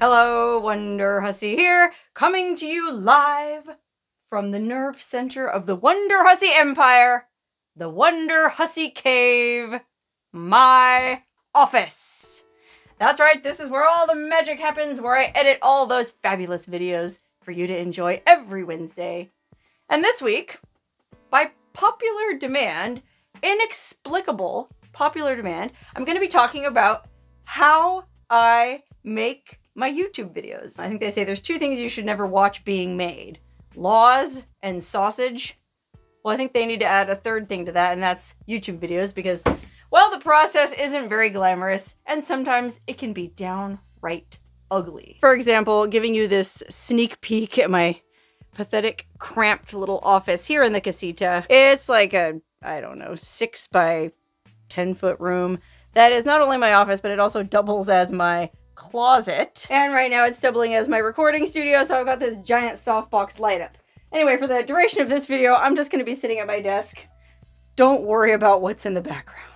Hello, Wonder Hussy here, coming to you live from the nerve center of the Wonder Hussy Empire, the Wonder Hussy Cave, my office. That's right, this is where all the magic happens, where I edit all those fabulous videos for you to enjoy every Wednesday. And this week, by popular demand, inexplicable popular demand, I'm going to be talking about how I make my YouTube videos. I think they say there's two things you should never watch being made. Laws and sausage. Well, I think they need to add a third thing to that, and that's YouTube videos because, well, the process isn't very glamorous, and sometimes it can be downright ugly. For example, giving you this sneak peek at my pathetic, cramped little office here in the casita. It's like a, I don't know, six by 10 foot room. That is not only my office, but it also doubles as my closet. And right now it's doubling as my recording studio, so I've got this giant softbox light up. Anyway, for the duration of this video, I'm just gonna be sitting at my desk. Don't worry about what's in the background.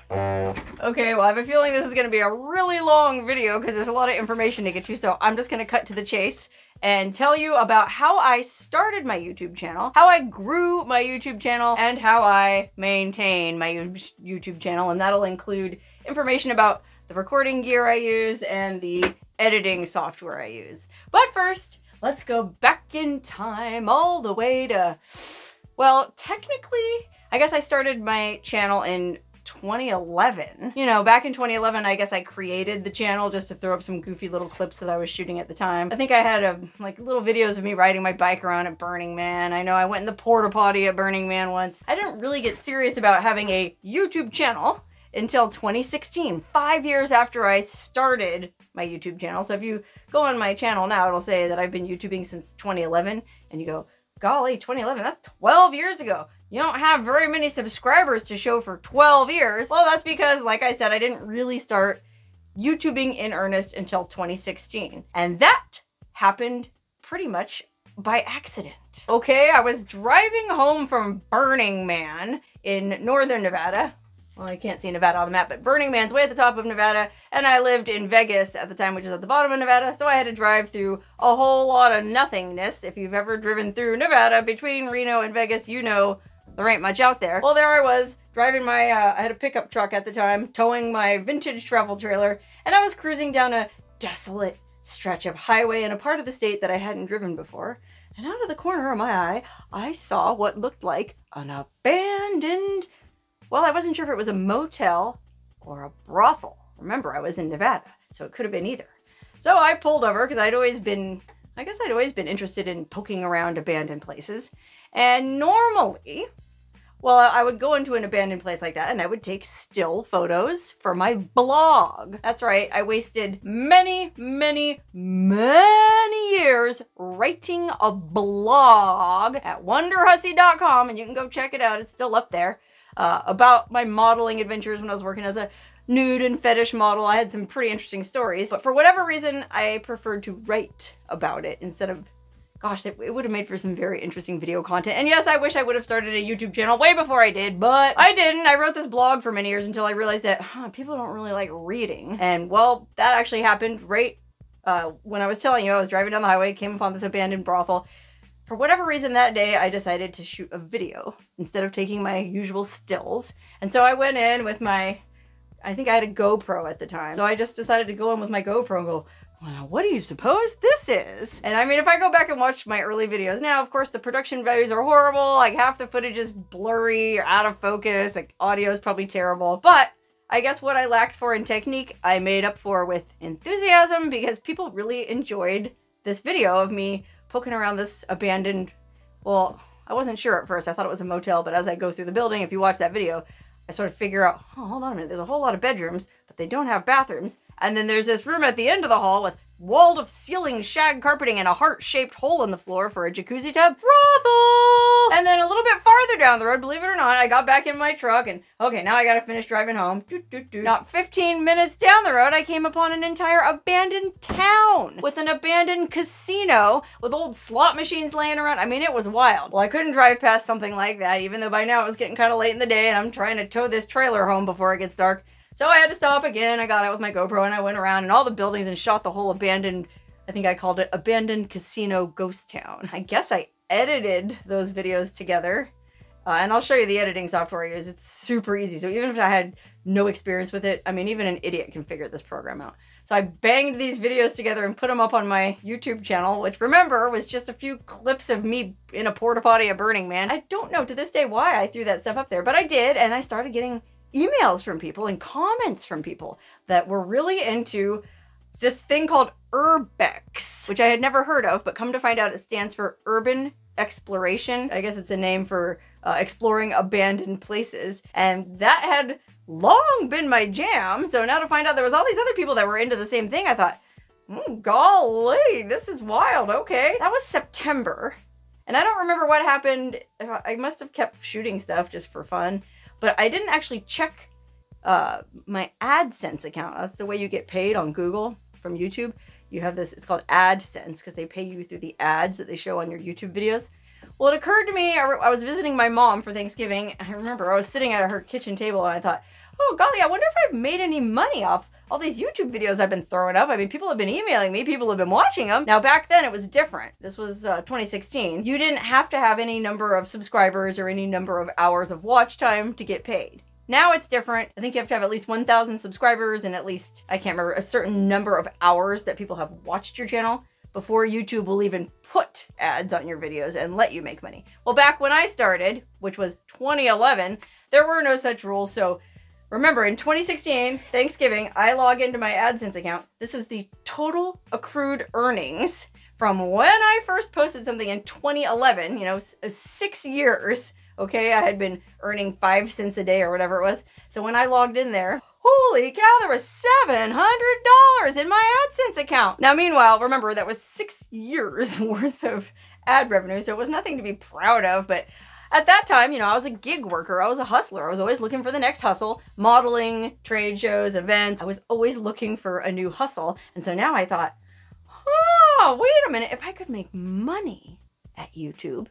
Okay, well, I have a feeling this is going to be a really long video because there's a lot of information to get to, so I'm just going to cut to the chase and tell you about how I started my YouTube channel, how I grew my YouTube channel, and how I maintain my YouTube channel, and that'll include information about the recording gear I use and the editing software I use. But first, let's go back in time all the way to, well, technically, I guess I started my channel in 2011. You know, back in 2011, I guess I created the channel just to throw up some goofy little clips that I was shooting at the time. I think I had a, like little videos of me riding my bike around at Burning Man. I know I went in the porta potty at Burning Man once. I didn't really get serious about having a YouTube channel until 2016, five years after I started my YouTube channel. So if you go on my channel now, it'll say that I've been YouTubing since 2011 and you go, golly, 2011, that's 12 years ago you don't have very many subscribers to show for 12 years. Well, that's because, like I said, I didn't really start YouTubing in earnest until 2016. And that happened pretty much by accident. Okay, I was driving home from Burning Man in northern Nevada. Well, I can't see Nevada on the map, but Burning Man's way at the top of Nevada, and I lived in Vegas at the time, which is at the bottom of Nevada, so I had to drive through a whole lot of nothingness. If you've ever driven through Nevada between Reno and Vegas, you know there ain't much out there. Well, there I was, driving my, uh, I had a pickup truck at the time, towing my vintage travel trailer, and I was cruising down a desolate stretch of highway in a part of the state that I hadn't driven before. And out of the corner of my eye, I saw what looked like an abandoned, well, I wasn't sure if it was a motel or a brothel. Remember, I was in Nevada, so it could have been either. So I pulled over because I'd always been, I guess I'd always been interested in poking around abandoned places. And normally, well, I would go into an abandoned place like that and I would take still photos for my blog. That's right, I wasted many, many, many years writing a blog at wonderhussy.com and you can go check it out, it's still up there, uh, about my modeling adventures when I was working as a nude and fetish model. I had some pretty interesting stories, but for whatever reason, I preferred to write about it instead of Gosh, it, would have made for some very interesting video content. And yes, I wish I would have started a YouTube channel way before I did, but I didn't. I wrote this blog for many years until I realized that huh, people don't really like reading. And well, that actually happened right uh, when I was telling you I was driving down the highway, came upon this abandoned brothel. For whatever reason that day, I decided to shoot a video instead of taking my usual stills. And so I went in with my, I think I had a GoPro at the time. So I just decided to go in with my GoPro and go, well, what do you suppose this is? And I mean, if I go back and watch my early videos now, of course, the production values are horrible. Like half the footage is blurry or out of focus. Like audio is probably terrible. But I guess what I lacked for in technique, I made up for with enthusiasm because people really enjoyed this video of me poking around this abandoned, well, I wasn't sure at first. I thought it was a motel, but as I go through the building, if you watch that video, I sort of figure out, oh, hold on a minute, there's a whole lot of bedrooms, but they don't have bathrooms. And then there's this room at the end of the hall with walled of ceiling shag carpeting and a heart-shaped hole in the floor for a jacuzzi tub. Brothel! And then a little bit farther down the road, believe it or not, I got back in my truck and, okay, now I gotta finish driving home. Not 15 minutes down the road, I came upon an entire abandoned town with an abandoned casino with old slot machines laying around. I mean, it was wild. Well, I couldn't drive past something like that, even though by now it was getting kind of late in the day and I'm trying to tow this trailer home before it gets dark. So I had to stop again. I got out with my GoPro and I went around in all the buildings and shot the whole abandoned I think I called it Abandoned Casino Ghost Town. I guess I edited those videos together. Uh, and I'll show you the editing software I use. It's super easy. So even if I had no experience with it, I mean, even an idiot can figure this program out. So I banged these videos together and put them up on my YouTube channel, which remember was just a few clips of me in a porta potty at Burning Man. I don't know to this day why I threw that stuff up there, but I did. And I started getting emails from people and comments from people that were really into this thing called Urbex, which I had never heard of, but come to find out it stands for Urban Exploration. I guess it's a name for uh, exploring abandoned places. And that had long been my jam. So now to find out there was all these other people that were into the same thing, I thought, mm, golly, this is wild. Okay. That was September. And I don't remember what happened. I must have kept shooting stuff just for fun, but I didn't actually check uh, my AdSense account. That's the way you get paid on Google from YouTube. You have this, it's called AdSense because they pay you through the ads that they show on your YouTube videos. Well, it occurred to me, I, I was visiting my mom for Thanksgiving. I remember I was sitting at her kitchen table and I thought, oh golly, I wonder if I've made any money off all these YouTube videos I've been throwing up. I mean, people have been emailing me, people have been watching them. Now, back then it was different. This was uh, 2016. You didn't have to have any number of subscribers or any number of hours of watch time to get paid. Now it's different. I think you have to have at least 1,000 subscribers and at least, I can't remember, a certain number of hours that people have watched your channel before YouTube will even put ads on your videos and let you make money. Well, back when I started, which was 2011, there were no such rules. So remember, in 2016, Thanksgiving, I log into my AdSense account. This is the total accrued earnings from when I first posted something in 2011, you know, uh, six years Okay, I had been earning five cents a day or whatever it was. So when I logged in there, holy cow, there was $700 in my AdSense account. Now, meanwhile, remember that was six years worth of ad revenue, so it was nothing to be proud of, but at that time, you know, I was a gig worker. I was a hustler. I was always looking for the next hustle, modeling, trade shows, events. I was always looking for a new hustle. And so now I thought, oh, wait a minute. If I could make money at YouTube,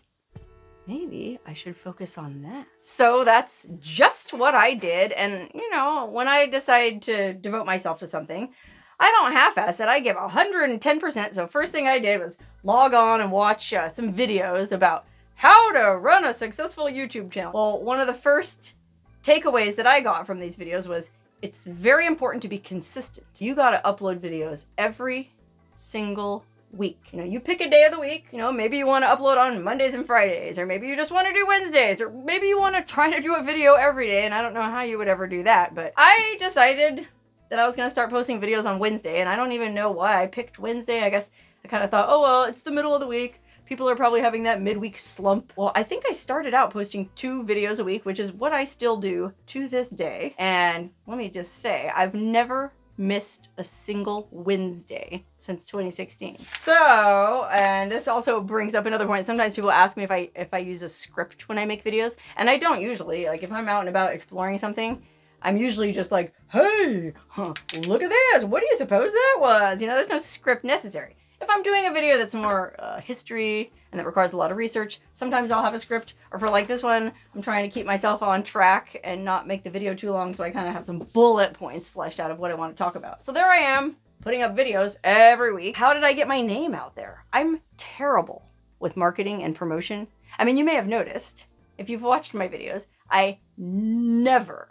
maybe I should focus on that. So that's just what I did. And, you know, when I decide to devote myself to something, I don't half-ass it. I give 110%. So first thing I did was log on and watch uh, some videos about how to run a successful YouTube channel. Well, one of the first takeaways that I got from these videos was it's very important to be consistent. You got to upload videos every single week. You know, you pick a day of the week, you know, maybe you want to upload on Mondays and Fridays, or maybe you just want to do Wednesdays, or maybe you want to try to do a video every day, and I don't know how you would ever do that, but I decided that I was going to start posting videos on Wednesday, and I don't even know why I picked Wednesday. I guess I kind of thought, oh, well, it's the middle of the week. People are probably having that midweek slump. Well, I think I started out posting two videos a week, which is what I still do to this day. And let me just say, I've never missed a single Wednesday since 2016. So, and this also brings up another point. Sometimes people ask me if I if I use a script when I make videos, and I don't usually. Like if I'm out and about exploring something, I'm usually just like, "Hey, huh, look at this. What do you suppose that was?" You know, there's no script necessary. If I'm doing a video that's more uh, history and that requires a lot of research, sometimes I'll have a script. Or for like this one, I'm trying to keep myself on track and not make the video too long so I kind of have some bullet points fleshed out of what I want to talk about. So there I am, putting up videos every week. How did I get my name out there? I'm terrible with marketing and promotion. I mean, you may have noticed, if you've watched my videos, I never,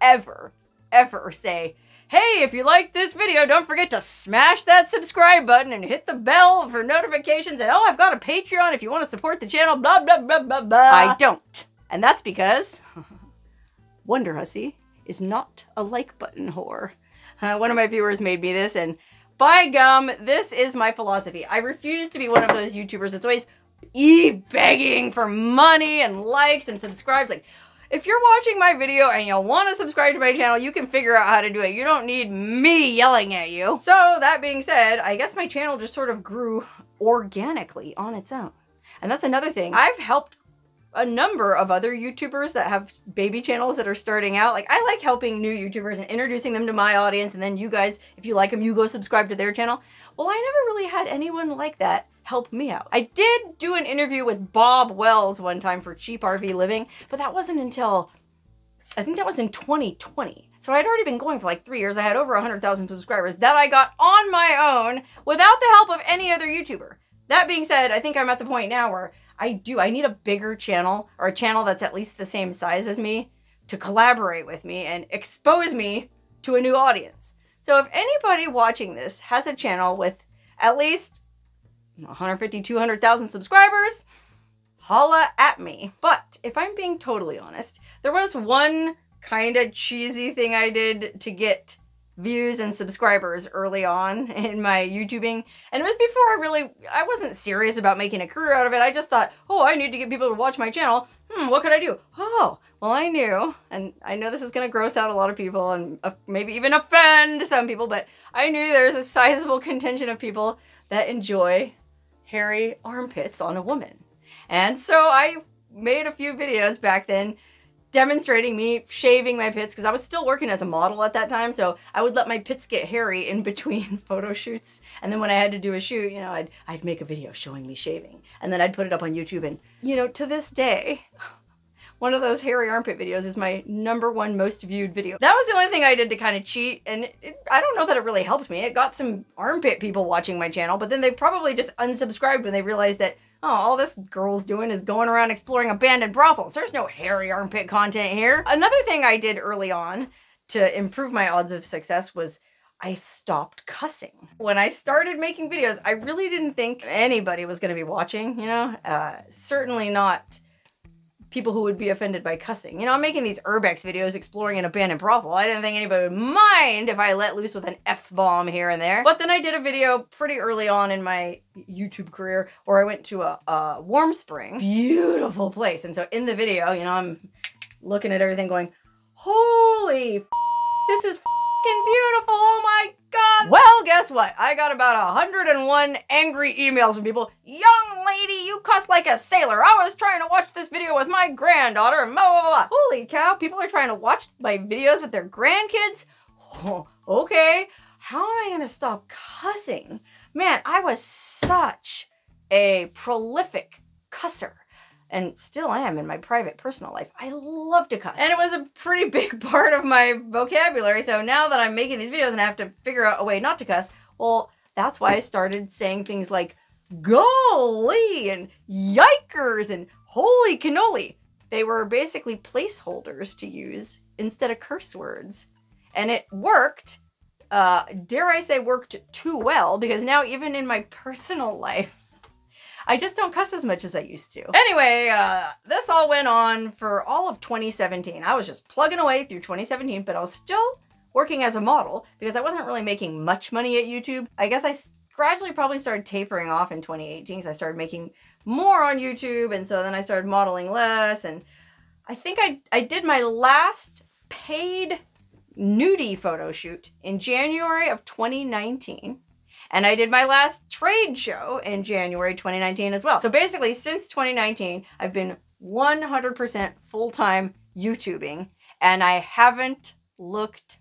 ever, ever say, Hey, if you like this video, don't forget to smash that subscribe button and hit the bell for notifications. And oh, I've got a Patreon if you want to support the channel, blah, blah, blah, blah, blah. I don't. And that's because Wonder Hussy is not a like button whore. Uh, one of my viewers made me this, and by gum, this is my philosophy. I refuse to be one of those YouTubers that's always e-begging for money and likes and subscribes. Like, if you're watching my video and you want to subscribe to my channel, you can figure out how to do it. You don't need me yelling at you. So that being said, I guess my channel just sort of grew organically on its own. And that's another thing. I've helped a number of other YouTubers that have baby channels that are starting out. Like, I like helping new YouTubers and introducing them to my audience, and then you guys, if you like them, you go subscribe to their channel. Well, I never really had anyone like that help me out. I did do an interview with Bob Wells one time for Cheap RV Living, but that wasn't until I think that was in 2020. So I'd already been going for like three years. I had over 100,000 subscribers that I got on my own without the help of any other YouTuber. That being said, I think I'm at the point now where I do, I need a bigger channel or a channel that's at least the same size as me to collaborate with me and expose me to a new audience. So if anybody watching this has a channel with at least 150, 200,000 subscribers, holla at me. But if I'm being totally honest, there was one kind of cheesy thing I did to get views and subscribers early on in my YouTubing. And it was before I really, I wasn't serious about making a career out of it. I just thought, oh, I need to get people to watch my channel. Hmm, what could I do? Oh, well, I knew, and I know this is going to gross out a lot of people and uh, maybe even offend some people, but I knew there's a sizable contingent of people that enjoy hairy armpits on a woman. And so I made a few videos back then demonstrating me shaving my pits because I was still working as a model at that time. So I would let my pits get hairy in between photo shoots. And then when I had to do a shoot, you know, I'd, I'd make a video showing me shaving. And then I'd put it up on YouTube. And, you know, to this day, one of those hairy armpit videos is my number one most viewed video. That was the only thing I did to kind of cheat, and it, I don't know that it really helped me. It got some armpit people watching my channel, but then they probably just unsubscribed when they realized that Oh, all this girl's doing is going around exploring abandoned brothels. There's no hairy armpit content here. Another thing I did early on to improve my odds of success was I stopped cussing. When I started making videos, I really didn't think anybody was going to be watching, you know? Uh, certainly not people who would be offended by cussing. You know, I'm making these urbex videos exploring an abandoned brothel. I didn't think anybody would mind if I let loose with an F-bomb here and there. But then I did a video pretty early on in my YouTube career where I went to a, a warm spring. Beautiful place. And so in the video, you know, I'm looking at everything going, holy this is beautiful. Oh my God. Well, guess what? I got about 101 angry emails from people. Young lady, you cuss like a sailor. I was trying to watch this video with my granddaughter and blah, blah, blah. Holy cow, people are trying to watch my videos with their grandkids? Oh, okay. How am I to stop cussing? Man, I was such a prolific cusser and still am in my private personal life. I love to cuss. And it was a pretty big part of my vocabulary. So now that I'm making these videos and I have to figure out a way not to cuss, well, that's why I started saying things like golly and yikers and holy cannoli. They were basically placeholders to use instead of curse words. And it worked. Uh, dare I say worked too well because now even in my personal life, I just don't cuss as much as I used to. Anyway, uh, this all went on for all of 2017. I was just plugging away through 2017, but I was still working as a model because I wasn't really making much money at YouTube. I guess I gradually probably started tapering off in 2018 because I started making more on YouTube and so then I started modeling less and I think I, I did my last paid nudie photo shoot in January of 2019. And I did my last trade show in January 2019 as well. So basically, since 2019, I've been 100% full time YouTubing and I haven't looked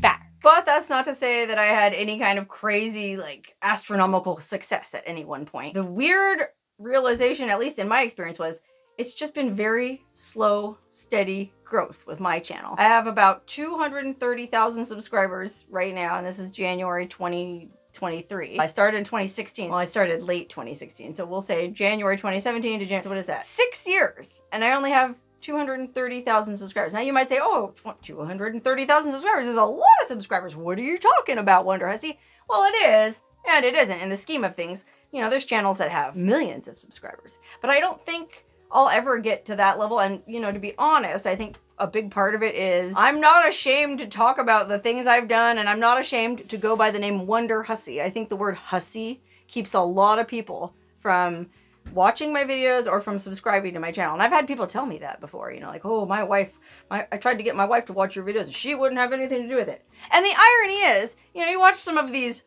back. But that's not to say that I had any kind of crazy, like, astronomical success at any one point. The weird realization, at least in my experience, was it's just been very slow, steady growth with my channel. I have about 230,000 subscribers right now, and this is January 2023. I started in 2016. Well, I started late 2016. So we'll say January 2017 to January. So what is that? Six years. And I only have 230,000 subscribers. Now you might say, oh, 230,000 subscribers is a lot of subscribers. What are you talking about, Wonder Hussy? Well, it is, and it isn't in the scheme of things. You know, there's channels that have millions of subscribers. But I don't think I'll ever get to that level. And, you know, to be honest, I think a big part of it is I'm not ashamed to talk about the things I've done and I'm not ashamed to go by the name Wonder Hussy. I think the word hussy keeps a lot of people from watching my videos or from subscribing to my channel. And I've had people tell me that before, you know, like, oh, my wife, my, I tried to get my wife to watch your videos and she wouldn't have anything to do with it. And the irony is, you know, you watch some of these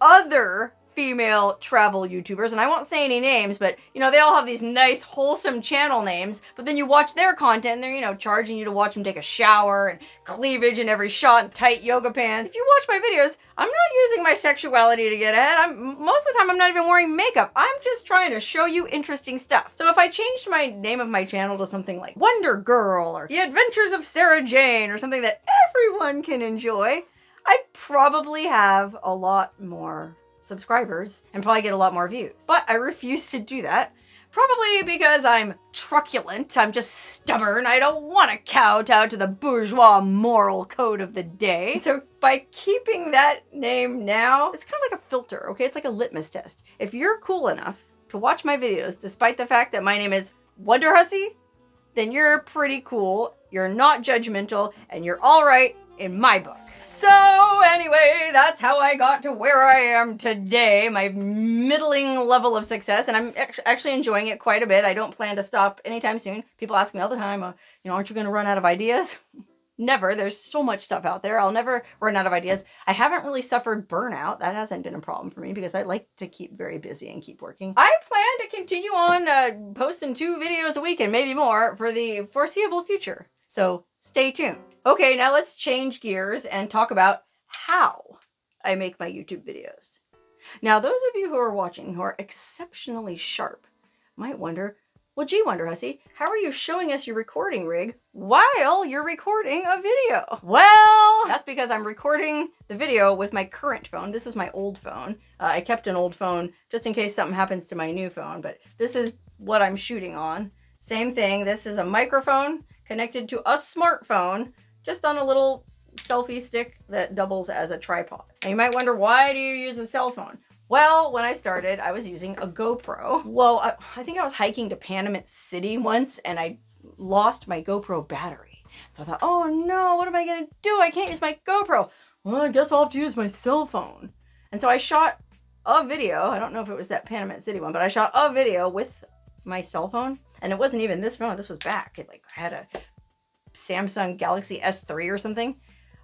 other female travel YouTubers, and I won't say any names, but you know, they all have these nice, wholesome channel names, but then you watch their content and they're, you know, charging you to watch them take a shower and cleavage in every shot and tight yoga pants. If you watch my videos, I'm not using my sexuality to get ahead. I'm most of the time I'm not even wearing makeup. I'm just trying to show you interesting stuff. So if I changed my name of my channel to something like Wonder Girl or The Adventures of Sarah Jane or something that everyone can enjoy, I'd probably have a lot more subscribers and probably get a lot more views. But I refuse to do that. Probably because I'm truculent, I'm just stubborn, I don't want to kowtow to the bourgeois moral code of the day. So by keeping that name now, it's kind of like a filter, okay? It's like a litmus test. If you're cool enough to watch my videos despite the fact that my name is Wonder Hussy, then you're pretty cool, you're not judgmental, and you're alright in my book. So anyway, that's how I got to where I am today, my middling level of success, and I'm actually enjoying it quite a bit. I don't plan to stop anytime soon. People ask me all the time, uh, you know, aren't you going to run out of ideas? Never. There's so much stuff out there. I'll never run out of ideas. I haven't really suffered burnout. That hasn't been a problem for me because I like to keep very busy and keep working. I plan to continue on uh, posting two videos a week and maybe more for the foreseeable future. So stay tuned. Okay, now let's change gears and talk about how I make my YouTube videos. Now, those of you who are watching who are exceptionally sharp might wonder, well, gee, Wonder Hussy, how are you showing us your recording rig while you're recording a video? Well, that's because I'm recording the video with my current phone. This is my old phone. Uh, I kept an old phone just in case something happens to my new phone, but this is what I'm shooting on. Same thing, this is a microphone connected to a smartphone just on a little selfie stick that doubles as a tripod. And you might wonder, why do you use a cell phone? Well, when I started, I was using a GoPro. Well, I, I think I was hiking to Panamint City once and I lost my GoPro battery. So I thought, oh no, what am I gonna do? I can't use my GoPro. Well, I guess I'll have to use my cell phone. And so I shot a video. I don't know if it was that Panamint City one, but I shot a video with my cell phone. And it wasn't even this phone. This was back. It like I had a Samsung Galaxy S3 or something.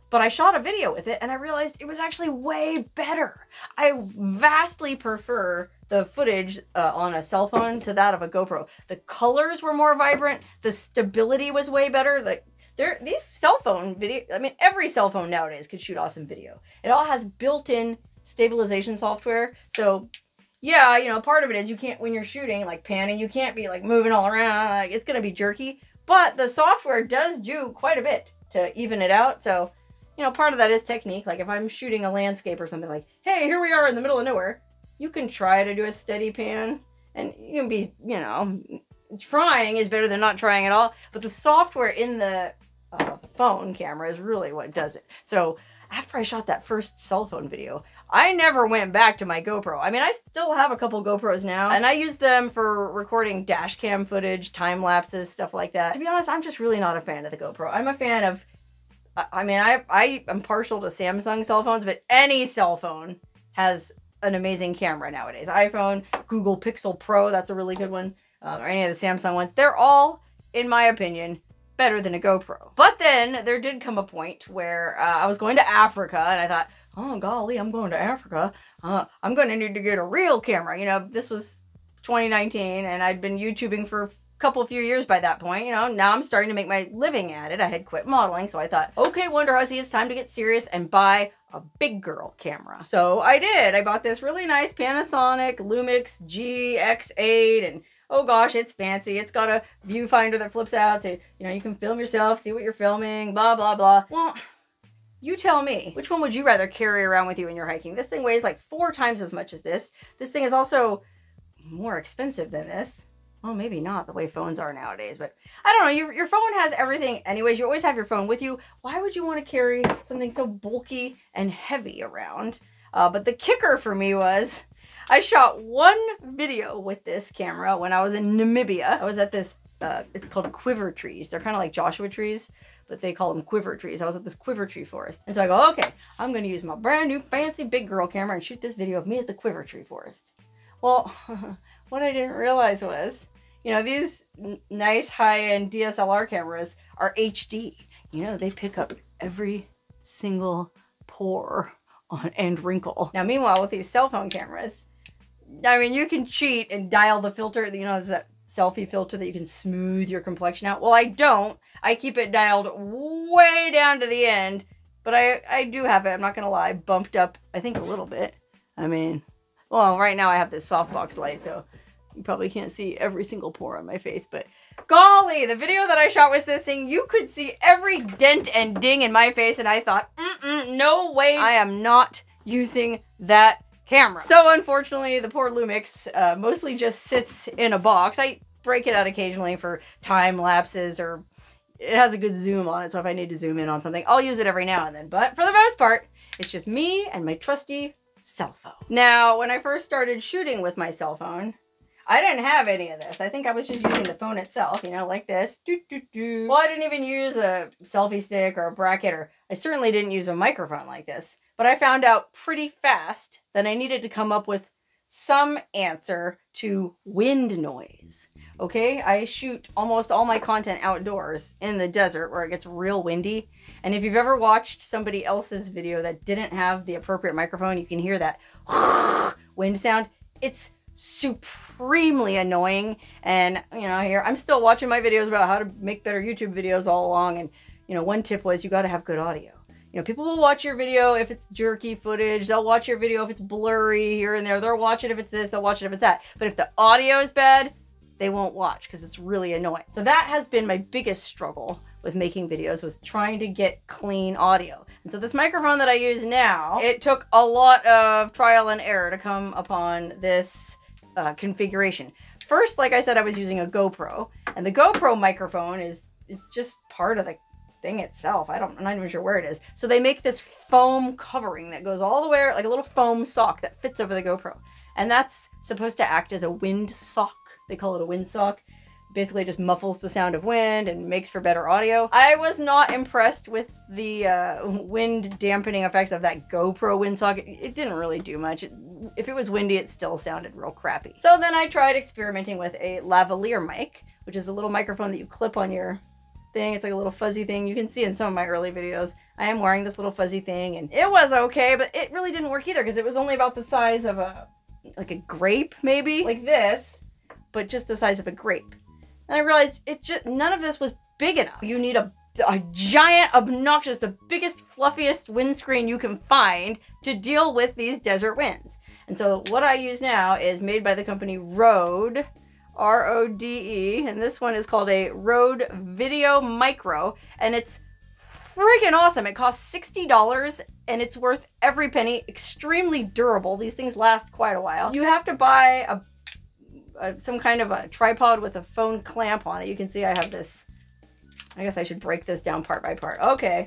But I shot a video with it and I realized it was actually way better. I vastly prefer the footage uh, on a cell phone to that of a GoPro. The colors were more vibrant. The stability was way better. Like there, these cell phone video, I mean, every cell phone nowadays could shoot awesome video. It all has built-in stabilization software. So yeah, you know, part of it is you can't, when you're shooting, like panning, you can't be like moving all around. Like it's going to be jerky. But the software does do quite a bit to even it out. So, you know, part of that is technique. Like if I'm shooting a landscape or something like, hey, here we are in the middle of nowhere, you can try to do a steady pan and you can be, you know, trying is better than not trying at all. But the software in the uh, phone camera is really what does it. So after I shot that first cell phone video, I never went back to my GoPro. I mean, I still have a couple GoPros now, and I use them for recording dash cam footage, time lapses, stuff like that. To be honest, I'm just really not a fan of the GoPro. I'm a fan of, I mean, I, I am partial to Samsung cell phones, but any cell phone has an amazing camera nowadays. iPhone, Google Pixel Pro, that's a really good one, um, or any of the Samsung ones. They're all, in my opinion, better than a GoPro. But then there did come a point where uh, I was going to Africa and I thought, oh golly, I'm going to Africa. Uh, I'm going to need to get a real camera. You know, this was 2019 and I'd been YouTubing for a couple few years by that point. You know, now I'm starting to make my living at it. I had quit modeling, so I thought, okay, Wonder Hussy, it's time to get serious and buy a big girl camera. So I did. I bought this really nice Panasonic Lumix GX8 and oh gosh, it's fancy. It's got a viewfinder that flips out so, you know, you can film yourself, see what you're filming, blah, blah, blah. Well, you tell me, which one would you rather carry around with you when you're hiking? This thing weighs like four times as much as this. This thing is also more expensive than this. Well, maybe not the way phones are nowadays, but I don't know. Your, your phone has everything anyways. You always have your phone with you. Why would you want to carry something so bulky and heavy around? Uh, but the kicker for me was I shot one video with this camera when I was in Namibia. I was at this, uh, it's called quiver trees. They're kind of like Joshua trees, but they call them quiver trees. I was at this quiver tree forest. And so I go, okay, I'm going to use my brand new fancy big girl camera and shoot this video of me at the quiver tree forest. Well, what I didn't realize was, you know, these nice high-end DSLR cameras are HD. You know, they pick up every single pore on, and wrinkle. Now, meanwhile, with these cell phone cameras, I mean, you can cheat and dial the filter. You know, there's that selfie filter that you can smooth your complexion out. Well, I don't. I keep it dialed way down to the end, but I, I do have it, I'm not going to lie, bumped up, I think a little bit. I mean, well, right now I have this softbox light, so you probably can't see every single pore on my face, but golly, the video that I shot with this thing, you could see every dent and ding in my face, and I thought, mm -mm, no way, I am not using that camera. So unfortunately, the poor Lumix uh, mostly just sits in a box. I break it out occasionally for time lapses or it has a good zoom on it. So if I need to zoom in on something, I'll use it every now and then. But for the most part, it's just me and my trusty cell phone. Now, when I first started shooting with my cell phone, I didn't have any of this. I think I was just using the phone itself, you know, like this. Doo, doo, doo. Well, I didn't even use a selfie stick or a bracket, or I certainly didn't use a microphone like this. But I found out pretty fast that I needed to come up with some answer to wind noise. Okay, I shoot almost all my content outdoors in the desert where it gets real windy. And if you've ever watched somebody else's video that didn't have the appropriate microphone, you can hear that wind sound. It's supremely annoying. And, you know, here I'm still watching my videos about how to make better YouTube videos all along. And, you know, one tip was you got to have good audio. You know, people will watch your video if it's jerky footage. They'll watch your video if it's blurry here and there. They'll watch it if it's this. They'll watch it if it's that. But if the audio is bad, they won't watch because it's really annoying. So that has been my biggest struggle with making videos was trying to get clean audio. And so this microphone that I use now, it took a lot of trial and error to come upon this uh, configuration. First, like I said, I was using a GoPro, and the GoPro microphone is is just part of the thing itself. I don't, I'm not even sure where it is. So they make this foam covering that goes all the way, like a little foam sock that fits over the GoPro. And that's supposed to act as a wind sock. They call it a wind sock. Basically just muffles the sound of wind and makes for better audio. I was not impressed with the uh, wind dampening effects of that GoPro wind sock. It, it didn't really do much. It, if it was windy, it still sounded real crappy. So then I tried experimenting with a lavalier mic, which is a little microphone that you clip on your thing. It's like a little fuzzy thing. You can see in some of my early videos, I am wearing this little fuzzy thing and it was okay, but it really didn't work either because it was only about the size of a, like a grape maybe, like this, but just the size of a grape. And I realized it just, none of this was big enough. You need a a giant, obnoxious, the biggest, fluffiest windscreen you can find to deal with these desert winds. And so what I use now is made by the company Rode. R-O-D-E, and this one is called a Rode Video Micro, and it's freaking awesome. It costs $60 and it's worth every penny. Extremely durable. These things last quite a while. You have to buy a, a, some kind of a tripod with a phone clamp on it. You can see I have this. I guess I should break this down part by part. Okay,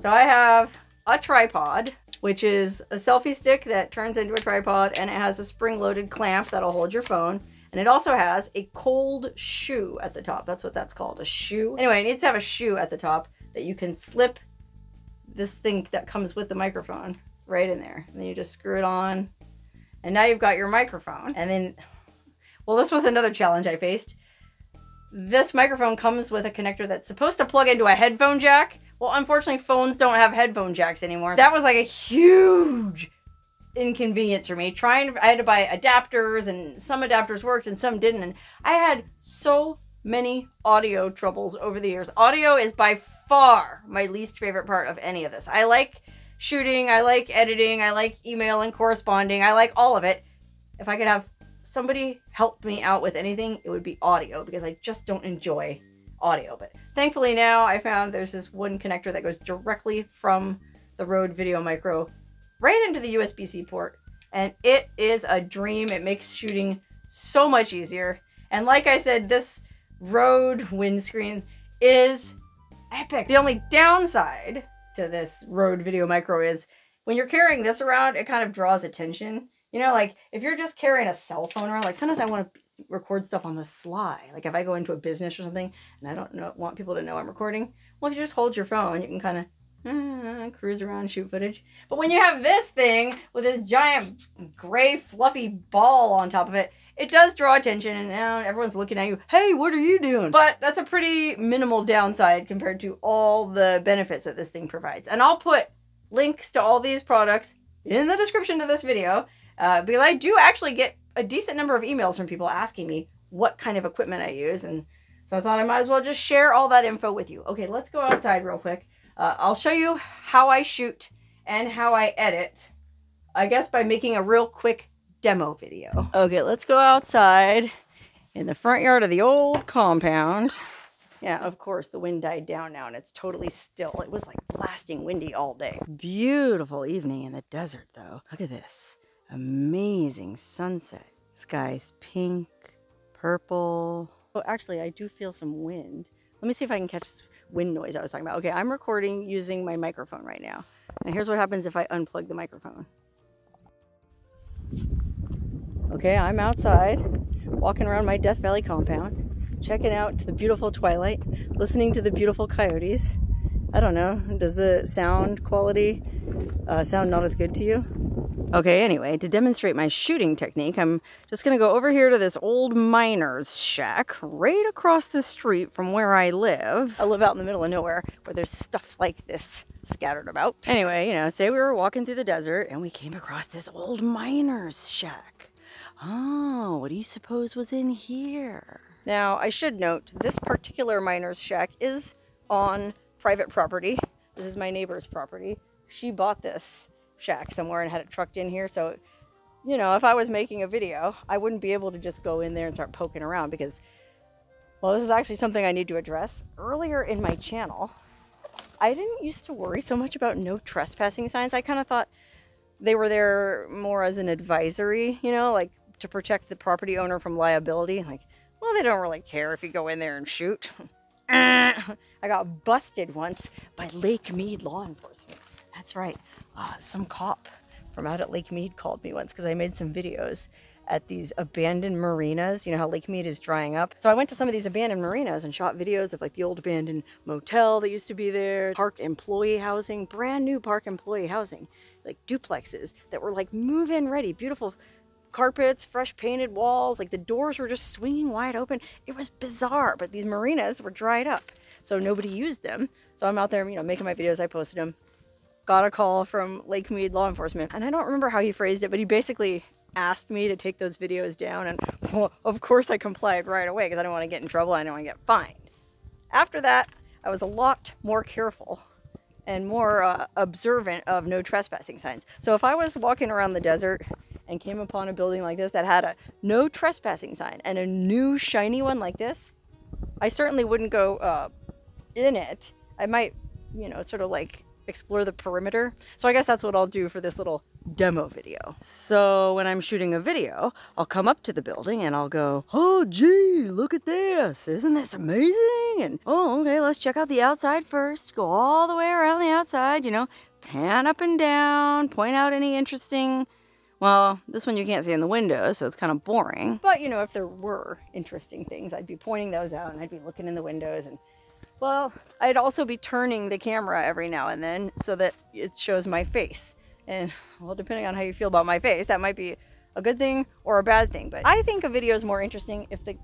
so I have a tripod which is a selfie stick that turns into a tripod and it has a spring-loaded clamp that'll hold your phone. And it also has a cold shoe at the top. That's what that's called, a shoe. Anyway, it needs to have a shoe at the top that you can slip this thing that comes with the microphone right in there. And then you just screw it on. And now you've got your microphone. And then, well, this was another challenge I faced. This microphone comes with a connector that's supposed to plug into a headphone jack, well, unfortunately, phones don't have headphone jacks anymore. That was like a huge inconvenience for me. Trying, I had to buy adapters, and some adapters worked and some didn't. And I had so many audio troubles over the years. Audio is by far my least favorite part of any of this. I like shooting, I like editing, I like email and corresponding, I like all of it. If I could have somebody help me out with anything, it would be audio because I just don't enjoy audio. But thankfully now I found there's this one connector that goes directly from the Rode Video Micro right into the USB-C port. And it is a dream. It makes shooting so much easier. And like I said, this Rode windscreen is epic. The only downside to this Rode Video Micro is when you're carrying this around, it kind of draws attention. You know, like if you're just carrying a cell phone around, like sometimes I want to record stuff on the sly. Like if I go into a business or something and I don't know, want people to know I'm recording, well, if you just hold your phone, you can kind of cruise around, shoot footage. But when you have this thing with this giant gray fluffy ball on top of it, it does draw attention and now everyone's looking at you, hey, what are you doing? But that's a pretty minimal downside compared to all the benefits that this thing provides. And I'll put links to all these products in the description of this video uh, because I do actually get a decent number of emails from people asking me what kind of equipment I use. And so I thought I might as well just share all that info with you. Okay, let's go outside real quick. Uh, I'll show you how I shoot and how I edit, I guess by making a real quick demo video. Okay, let's go outside in the front yard of the old compound. Yeah, of course, the wind died down now and it's totally still. It was like blasting windy all day. Beautiful evening in the desert, though. Look at this. Amazing sunset. Sky's pink, purple. Oh, actually, I do feel some wind. Let me see if I can catch wind noise I was talking about. Okay, I'm recording using my microphone right now. And here's what happens if I unplug the microphone. Okay, I'm outside, walking around my Death Valley compound, checking out the beautiful twilight, listening to the beautiful coyotes. I don't know, does the sound quality uh, sound not as good to you? Okay, anyway, to demonstrate my shooting technique, I'm just going to go over here to this old miner's shack right across the street from where I live. I live out in the middle of nowhere where there's stuff like this scattered about. Anyway, you know, say we were walking through the desert and we came across this old miner's shack. Oh, what do you suppose was in here? Now, I should note, this particular miner's shack is on private property. This is my neighbor's property. She bought this shack somewhere and had it trucked in here. So, you know, if I was making a video, I wouldn't be able to just go in there and start poking around because, well, this is actually something I need to address. Earlier in my channel, I didn't used to worry so much about no trespassing signs. I kind of thought they were there more as an advisory, you know, like to protect the property owner from liability. Like, well, they don't really care if you go in there and shoot. I got busted once by Lake Mead law enforcement. That's right. Uh, some cop from out at Lake Mead called me once because I made some videos at these abandoned marinas. You know how Lake Mead is drying up. So I went to some of these abandoned marinas and shot videos of like the old abandoned motel that used to be there, park employee housing, brand new park employee housing, like duplexes that were like move-in ready, beautiful carpets, fresh painted walls, like the doors were just swinging wide open. It was bizarre, but these marinas were dried up. So nobody used them. So I'm out there, you know, making my videos. I posted them got a call from Lake Mead law enforcement. And I don't remember how he phrased it, but he basically asked me to take those videos down. And well, of course I complied right away because I don't want to get in trouble. I don't want to get fined. After that, I was a lot more careful and more uh, observant of no trespassing signs. So if I was walking around the desert and came upon a building like this that had a no trespassing sign and a new shiny one like this, I certainly wouldn't go uh, in it. I might, you know, sort of like explore the perimeter. So I guess that's what I'll do for this little demo video. So when I'm shooting a video, I'll come up to the building and I'll go, oh gee, look at this. Isn't this amazing? And oh, okay, let's check out the outside first. Go all the way around the outside, you know, pan up and down, point out any interesting well, this one you can't see in the window, so it's kind of boring. But, you know, if there were interesting things, I'd be pointing those out and I'd be looking in the windows and well, I'd also be turning the camera every now and then so that it shows my face. And well, depending on how you feel about my face, that might be a good thing or a bad thing. But I think a video is more interesting if the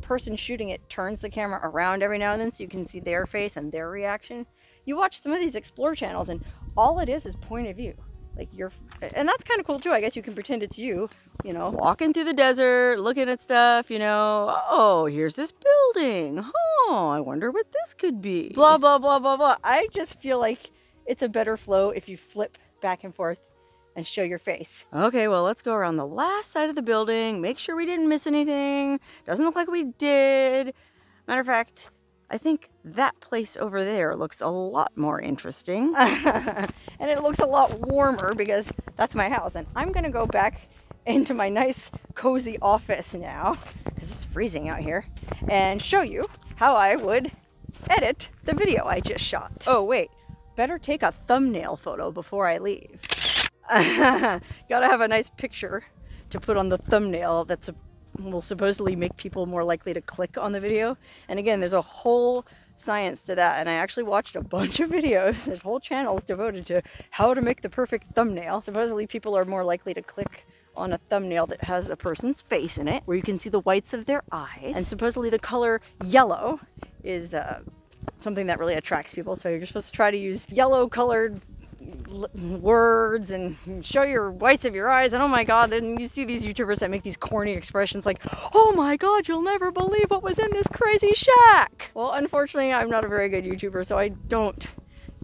person shooting it turns the camera around every now and then so you can see their face and their reaction. You watch some of these explore channels and all it is is point of view like you're and that's kind of cool too i guess you can pretend it's you you know walking through the desert looking at stuff you know oh here's this building oh i wonder what this could be blah blah blah blah blah i just feel like it's a better flow if you flip back and forth and show your face. Okay, well, let's go around the last side of the building, make sure we didn't miss anything. Doesn't look like we did. Matter of fact, I think that place over there looks a lot more interesting. and it looks a lot warmer because that's my house. And I'm going to go back into my nice cozy office now because it's freezing out here and show you how I would edit the video I just shot. Oh, wait. Better take a thumbnail photo before I leave. Gotta have a nice picture to put on the thumbnail that's a will supposedly make people more likely to click on the video. And again, there's a whole science to that. And I actually watched a bunch of videos. There's whole channels devoted to how to make the perfect thumbnail. Supposedly people are more likely to click on a thumbnail that has a person's face in it, where you can see the whites of their eyes. And supposedly the color yellow is uh, something that really attracts people. So you're supposed to try to use yellow colored words and show your whites of your eyes. And oh my God, then you see these YouTubers that make these corny expressions like, oh my God, you'll never believe what was in this crazy shack. Well, unfortunately, I'm not a very good YouTuber, so I don't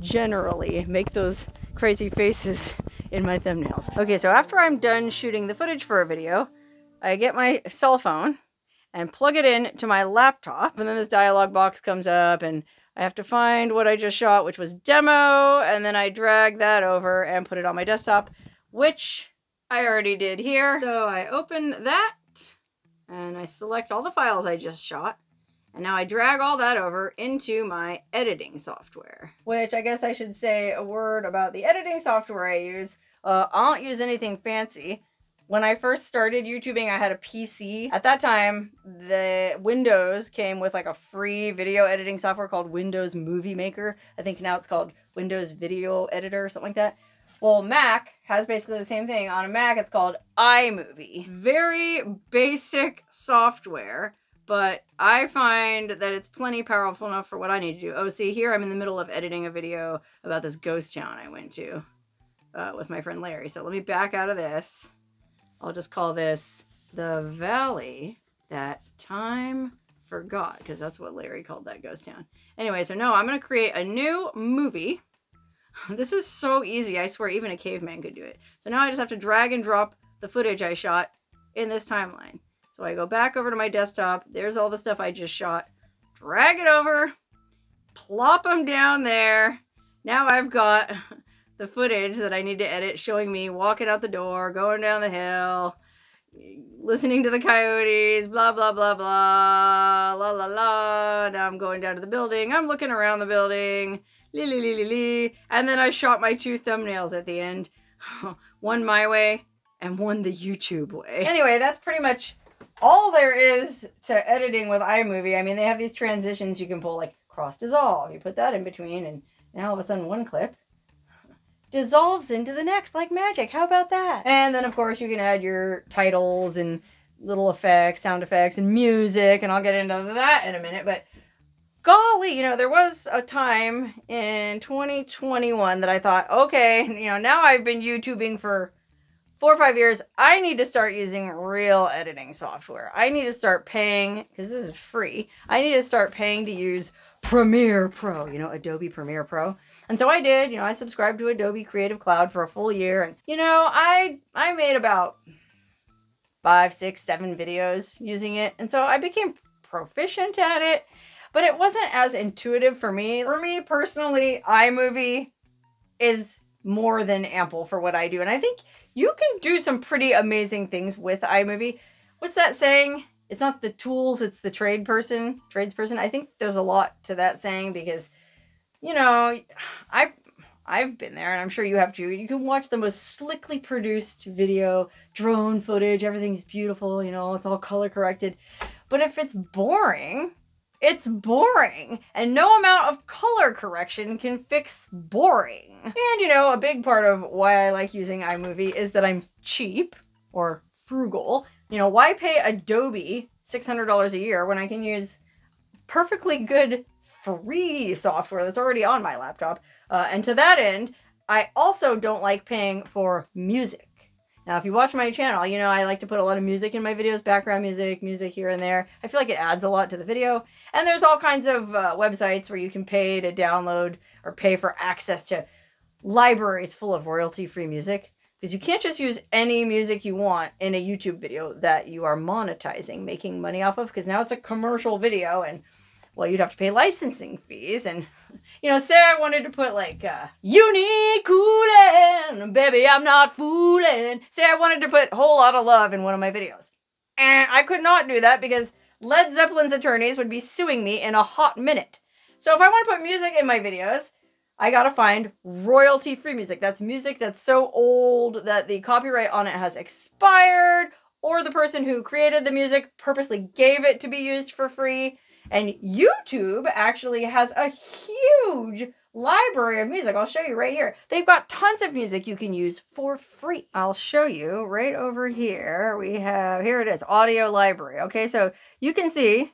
generally make those crazy faces in my thumbnails. Okay, so after I'm done shooting the footage for a video, I get my cell phone and plug it in to my laptop, and then this dialog box comes up and I have to find what I just shot, which was demo, and then I drag that over and put it on my desktop, which I already did here. So I open that, and I select all the files I just shot, and now I drag all that over into my editing software, which I guess I should say a word about the editing software I use. Uh, I don't use anything fancy. When I first started YouTubing, I had a PC. At that time, the Windows came with like a free video editing software called Windows Movie Maker. I think now it's called Windows Video Editor or something like that. Well, Mac has basically the same thing. On a Mac, it's called iMovie. Very basic software, but I find that it's plenty powerful enough for what I need to do. Oh, see, here I'm in the middle of editing a video about this ghost town I went to uh, with my friend Larry. So let me back out of this. I'll just call this the valley that time forgot because that's what Larry called that ghost town. Anyway, so no, I'm going to create a new movie. This is so easy. I swear even a caveman could do it. So now I just have to drag and drop the footage I shot in this timeline. So I go back over to my desktop. There's all the stuff I just shot. Drag it over. Plop them down there. Now I've got the footage that I need to edit showing me walking out the door, going down the hill, listening to the coyotes, blah, blah, blah, blah, la, la, la. Now I'm going down to the building. I'm looking around the building, li, li, li, li, li. And then I shot my two thumbnails at the end. one my way and one the YouTube way. Anyway, that's pretty much all there is to editing with iMovie. I mean, they have these transitions you can pull, like cross dissolve. You put that in between, and now all of a sudden one clip dissolves into the next like magic. How about that? And then, of course, you can add your titles and little effects, sound effects, and music, and I'll get into that in a minute. But golly, you know, there was a time in 2021 that I thought, okay, you know, now I've been YouTubing for four or five years. I need to start using real editing software. I need to start paying, because this is free, I need to start paying to use Premiere Pro, you know, Adobe Premiere Pro. And so I did, you know, I subscribed to Adobe Creative Cloud for a full year. And, you know, I, I made about five, six, seven videos using it. And so I became proficient at it, but it wasn't as intuitive for me. For me personally, iMovie is more than ample for what I do. And I think you can do some pretty amazing things with iMovie. What's that saying? It's not the tools, it's the trade person, tradesperson. I think there's a lot to that saying because you know, I I've been there and I'm sure you have too. You can watch the most slickly produced video, drone footage, everything's beautiful, you know, it's all color corrected. But if it's boring, it's boring. And no amount of color correction can fix boring. And you know, a big part of why I like using iMovie is that I'm cheap or frugal. You know, why pay Adobe $600 a year when I can use perfectly good free software that's already on my laptop. Uh, and to that end, I also don't like paying for music. Now, if you watch my channel, you know I like to put a lot of music in my videos, background music, music here and there. I feel like it adds a lot to the video. And there's all kinds of uh, websites where you can pay to download or pay for access to libraries full of royalty-free music. Because you can't just use any music you want in a YouTube video that you are monetizing, making money off of, because now it's a commercial video and well, you'd have to pay licensing fees. And, you know, say I wanted to put like, uh, need baby, I'm not fooling. Say I wanted to put a whole lot of love in one of my videos. And I could not do that because Led Zeppelin's attorneys would be suing me in a hot minute. So if I want to put music in my videos, I gotta find royalty free music. That's music that's so old that the copyright on it has expired, or the person who created the music purposely gave it to be used for free. And YouTube actually has a huge library of music. I'll show you right here. They've got tons of music you can use for free. I'll show you right over here. We have, here it is, audio library. Okay, so you can see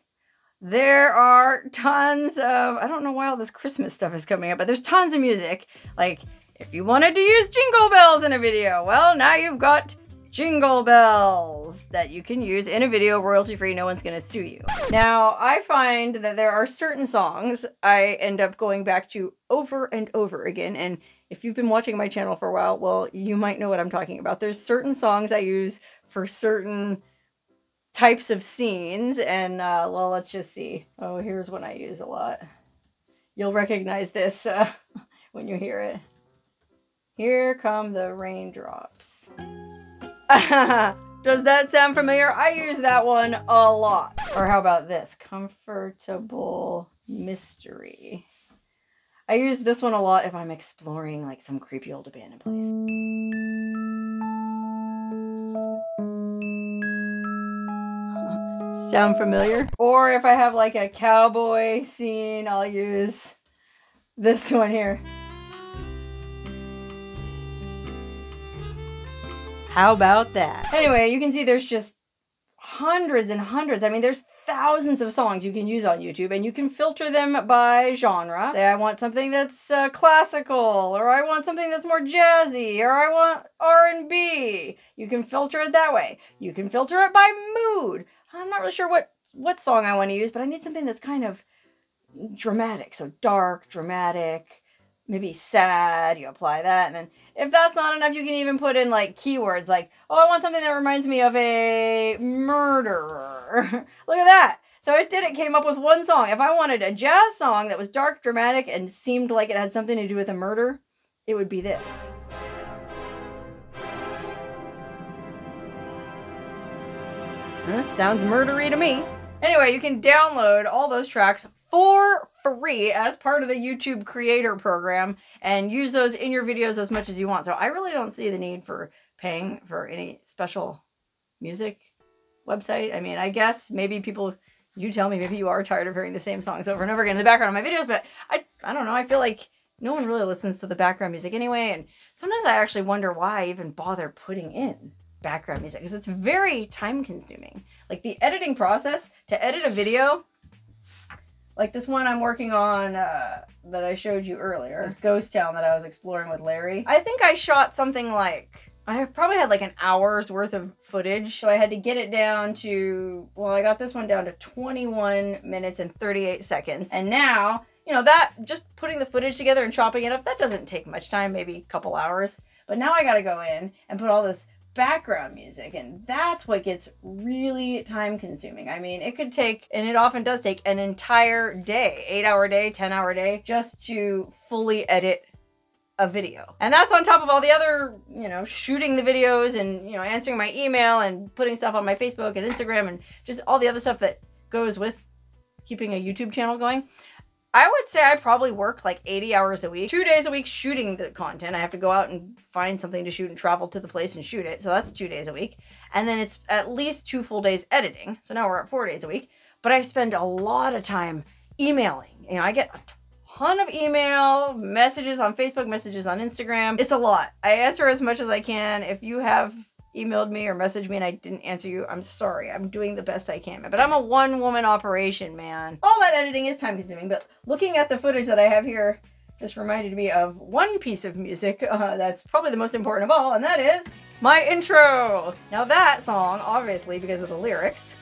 there are tons of, I don't know why all this Christmas stuff is coming up, but there's tons of music. Like If you wanted to use jingle bells in a video, well, now you've got jingle bells that you can use in a video royalty free. No one's to sue you. Now, I find that there are certain songs I end up going back to over and over again. And if you've been watching my channel for a while, well, you might know what I'm talking about. There's certain songs I use for certain types of scenes. And, uh, well, let's just see. Oh, here's one I use a lot. You'll recognize this uh, when you hear it. Here come the raindrops. Does that sound familiar? I use that one a lot. Or how about this? Comfortable mystery. I use this one a lot if I'm exploring like some creepy old abandoned place. Sound familiar? Or if I have like a cowboy scene, I'll use this one here. How about that? Anyway, you can see there's just hundreds and hundreds. I mean, there's thousands of songs you can use on YouTube and you can filter them by genre. Say I want something that's uh, classical or I want something that's more jazzy or I want R&B. You can filter it that way. You can filter it by mood. I'm not really sure what what song I want to use, but I need something that's kind of dramatic. So dark, dramatic, maybe sad, you apply that. And then if that's not enough, you can even put in like keywords like, oh, I want something that reminds me of a murderer. Look at that. So it did, it came up with one song. If I wanted a jazz song that was dark, dramatic, and seemed like it had something to do with a murder, it would be this. Huh? Sounds murdery to me. Anyway, you can download all those tracks for free as part of the YouTube creator program and use those in your videos as much as you want. So I really don't see the need for paying for any special music website. I mean, I guess maybe people you tell me maybe you are tired of hearing the same songs over and over again in the background of my videos, but I I don't know. I feel like no one really listens to the background music anyway, and sometimes I actually wonder why I even bother putting in background music because it's very time consuming. Like the editing process to edit a video like this one I'm working on uh, that I showed you earlier, this ghost town that I was exploring with Larry. I think I shot something like I probably had like an hour's worth of footage, so I had to get it down to, well, I got this one down to 21 minutes and 38 seconds. And now, you know, that, just putting the footage together and chopping it up, that doesn't take much time, maybe a couple hours. But now I gotta go in and put all this background music and that's what gets really time consuming i mean it could take and it often does take an entire day eight hour day ten hour day just to fully edit a video. And that's on top of all the other you know shooting the videos and you know answering my email and putting stuff on my facebook and instagram and just all the other stuff that goes with keeping a youtube channel going I would say I probably work like 80 hours a week, two days a week shooting the content. I have to go out and find something to shoot and travel to the place and shoot it. So that's two days a week. And then it's at least two full days editing. So now we're at four days a week. But I spend a lot of time emailing. You know, I get a ton of email, messages on Facebook, messages on Instagram. It's a lot. I answer as much as I can. If you have emailed me or messaged me and I didn't answer you, I'm sorry. I'm doing the best I can. But I'm a one woman operation, man. All that editing is time consuming, but looking at the footage that I have here just reminded me of one piece of music uh, that's probably the most important of all, and that is my intro. Now that song, obviously because of the lyrics,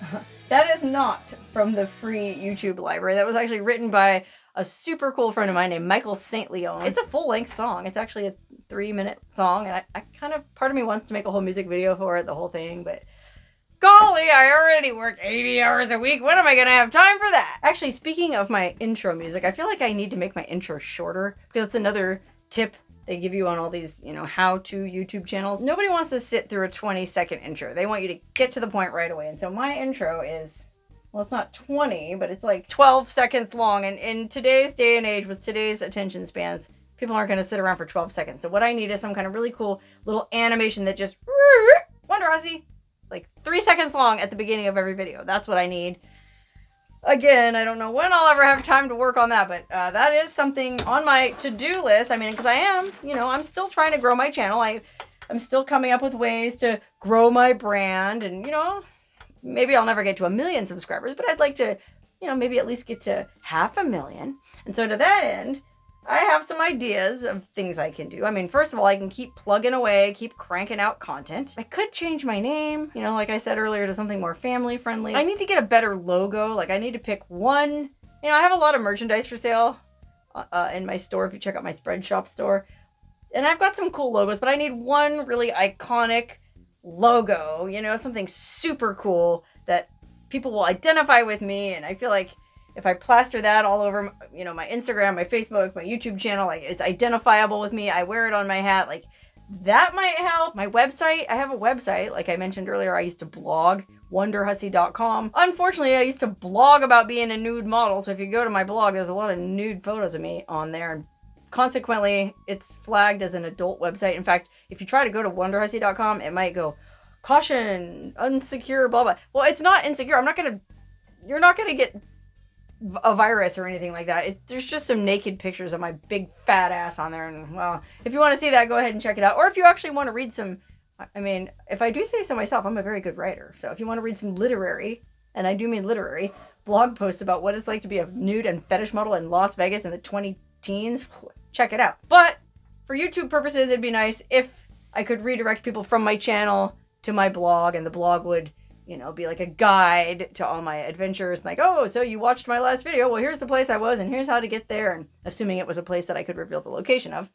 that is not from the free YouTube library. That was actually written by a super cool friend of mine named Michael St. Leon. It's a full length song. It's actually a three minute song, and I, I kind of part of me wants to make a whole music video for it, the whole thing, but golly, I already work 80 hours a week. When am I gonna have time for that? Actually, speaking of my intro music, I feel like I need to make my intro shorter because it's another tip they give you on all these, you know, how to YouTube channels. Nobody wants to sit through a 20 second intro. They want you to get to the point right away. And so my intro is, well, it's not 20, but it's like 12 seconds long. And in today's day and age with today's attention spans, people aren't going to sit around for 12 seconds. So what I need is some kind of really cool little animation that just Wonder Hussy, like three seconds long at the beginning of every video. That's what I need. Again, I don't know when I'll ever have time to work on that, but uh, that is something on my to-do list. I mean, because I am, you know, I'm still trying to grow my channel. I, I'm still coming up with ways to grow my brand, and you know, maybe I'll never get to a million subscribers, but I'd like to, you know, maybe at least get to half a million. And so to that end, I have some ideas of things I can do. I mean, first of all, I can keep plugging away, keep cranking out content. I could change my name, you know, like I said earlier, to something more family friendly. I need to get a better logo. Like, I need to pick one. You know, I have a lot of merchandise for sale uh, uh in my store if you check out my spread shop store. And I've got some cool logos, but I need one really iconic logo, you know, something super cool that people will identify with me. And I feel like if I plaster that all over, you know, my Instagram, my Facebook, my YouTube channel, like it's identifiable with me. I wear it on my hat. Like that might help. My website, I have a website. Like I mentioned earlier, I used to blog, wonderhussy.com. Unfortunately, I used to blog about being a nude model. So if you go to my blog, there's a lot of nude photos of me on there. And consequently, it's flagged as an adult website. In fact, if you try to go to wonderhussy.com, it might go caution, unsecure, blah, blah. Well, it's not insecure. I'm not going to, you're not going to get a virus or anything like that. It, there's just some naked pictures of my big fat ass on there. And well, if you want to see that, go ahead and check it out. Or if you actually want to read some, I mean, if I do say so myself, I'm a very good writer. So if you want to read some literary, and I do mean literary, blog posts about what it's like to be a nude and fetish model in Las Vegas in the 20 teens, check it out. But for YouTube purposes, it'd be nice if I could redirect people from my channel to my blog and the blog would you know, be like a guide to all my adventures. Like, oh, so you watched my last video. Well, here's the place I was, and here's how to get there. And assuming it was a place that I could reveal the location of.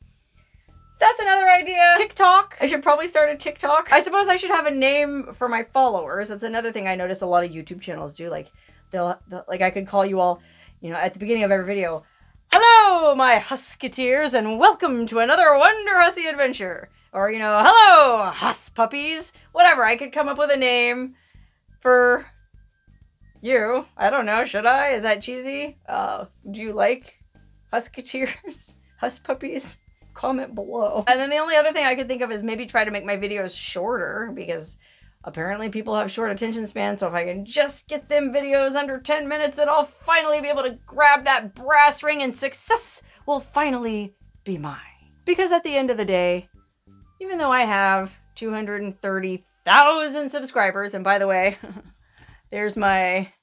That's another idea. TikTok. I should probably start a TikTok. I suppose I should have a name for my followers. That's another thing I notice a lot of YouTube channels do. Like, they'll, they'll like, I could call you all, you know, at the beginning of every video, Hello, my Husketeers, and welcome to another Wonder Hussy adventure. Or, you know, hello, Huss puppies. Whatever, I could come up with a name for you. I don't know. Should I? Is that cheesy? Uh, do you like Husketeers? Huss puppies? Comment below. And then the only other thing I could think of is maybe try to make my videos shorter because apparently people have short attention spans. So if I can just get them videos under 10 minutes, then I'll finally be able to grab that brass ring and success will finally be mine. Because at the end of the day, even though I have 230 thousand subscribers. And by the way, there's my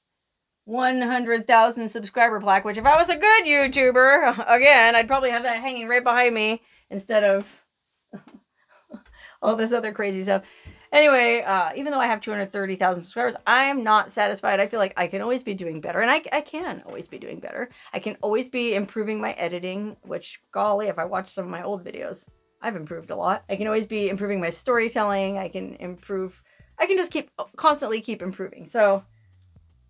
100,000 subscriber plaque, which if I was a good YouTuber, again, I'd probably have that hanging right behind me instead of all this other crazy stuff. Anyway, uh, even though I have 230,000 subscribers, I'm not satisfied. I feel like I can always be doing better, and I, I can always be doing better. I can always be improving my editing, which, golly, if I watch some of my old videos, I've improved a lot. I can always be improving my storytelling. I can improve. I can just keep constantly keep improving. So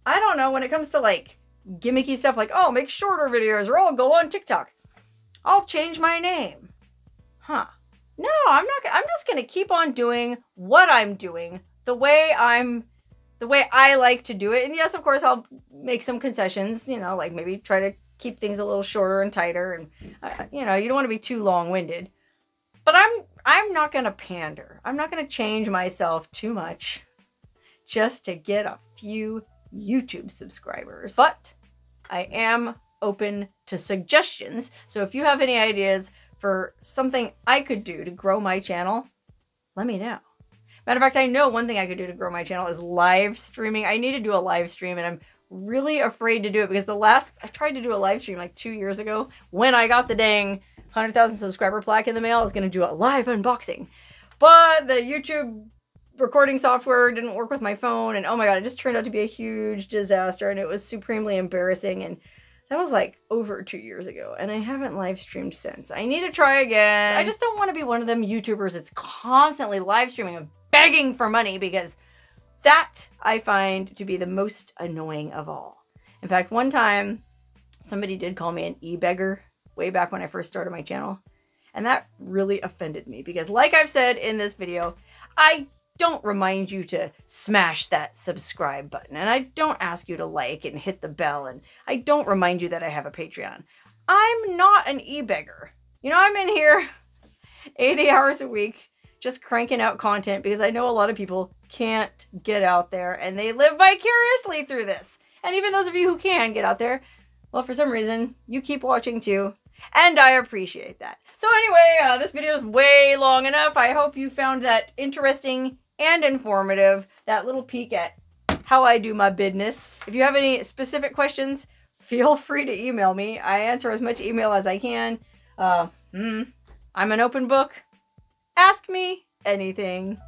I don't know when it comes to like gimmicky stuff like, oh, make shorter videos or I'll go on TikTok. I'll change my name. Huh. No, I'm not I'm just going to keep on doing what I'm doing the way I'm the way I like to do it. And yes, of course, I'll make some concessions, you know, like maybe try to keep things a little shorter and tighter and uh, you know, you don't want to be too long-winded. But I'm I'm not going to pander. I'm not going to change myself too much just to get a few YouTube subscribers. But I am open to suggestions. So if you have any ideas for something I could do to grow my channel, let me know. Matter of fact, I know one thing I could do to grow my channel is live streaming. I need to do a live stream and I'm really afraid to do it because the last I tried to do a live stream like two years ago when I got the dang 100,000 subscriber plaque in the mail. I was going to do a live unboxing. But the YouTube recording software didn't work with my phone. And oh my God, it just turned out to be a huge disaster. And it was supremely embarrassing. And that was like over two years ago. And I haven't live streamed since. I need to try again. I just don't want to be one of them YouTubers that's constantly live streaming and begging for money because that I find to be the most annoying of all. In fact, one time somebody did call me an e-beggar way back when I first started my channel. And that really offended me because like I've said in this video, I don't remind you to smash that subscribe button and I don't ask you to like and hit the bell and I don't remind you that I have a Patreon. I'm not an e-beggar. You know, I'm in here 80 hours a week just cranking out content because I know a lot of people can't get out there and they live vicariously through this. And even those of you who can get out there, well, for some reason, you keep watching too and I appreciate that. So anyway, uh, this video is way long enough. I hope you found that interesting and informative, that little peek at how I do my business. If you have any specific questions, feel free to email me. I answer as much email as I can. Uh, mm, I'm an open book. Ask me anything.